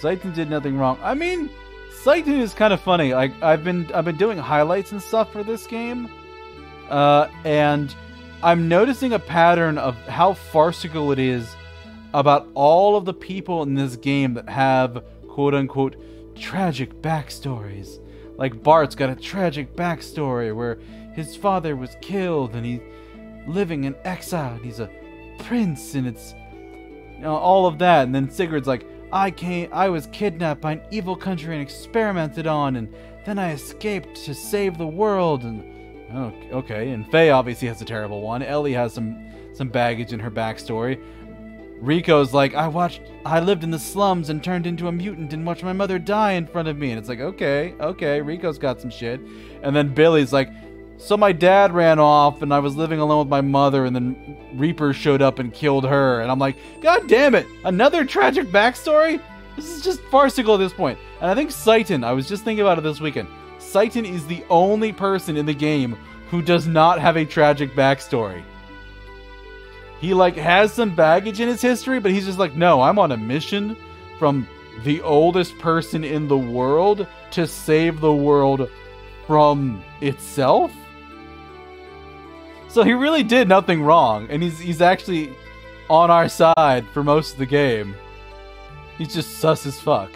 Citan did nothing wrong. I mean, Citan is kind of funny. Like I've been I've been doing highlights and stuff for this game, uh, and I'm noticing a pattern of how farcical it is about all of the people in this game that have quote unquote tragic backstories. Like Bart's got a tragic backstory where his father was killed and he's living in exile and he's a prince and it's you know, all of that. And then Sigurd's like, I came, I was kidnapped by an evil country and experimented on, and then I escaped to save the world. And okay, and Fei obviously has a terrible one. Elly has some some baggage in her backstory. Rico's like, I watched, I lived in the slums and turned into a mutant and watched my mother die in front of me. And it's like, okay, okay, Rico's got some shit. And then Billy's like, so my dad ran off and I was living alone with my mother and then Reaper showed up and killed her. And I'm like, God damn it, another tragic backstory? This is just farcical at this point. And I think Citan, I was just thinking about it this weekend. Citan is the only person in the game who does not have a tragic backstory. He like has some baggage in his history, but he's just like, no, I'm on a mission from the oldest person in the world to save the world from itself. So he really did nothing wrong, and he's he's actually on our side for most of the game. He's just sus as fuck.